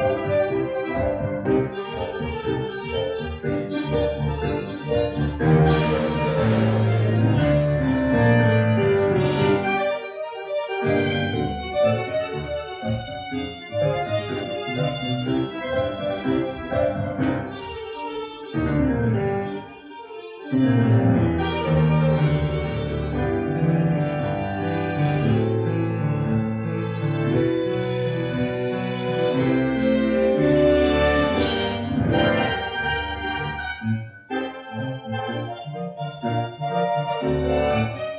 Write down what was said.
Música Música